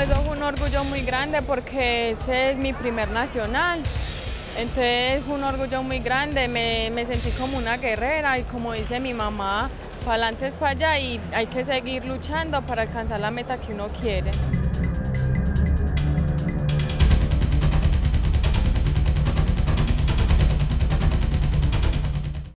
Eso es un orgullo muy grande porque ese es mi primer nacional. Entonces fue un orgullo muy grande, me, me sentí como una guerrera y como dice mi mamá, para adelante es para allá y hay que seguir luchando para alcanzar la meta que uno quiere.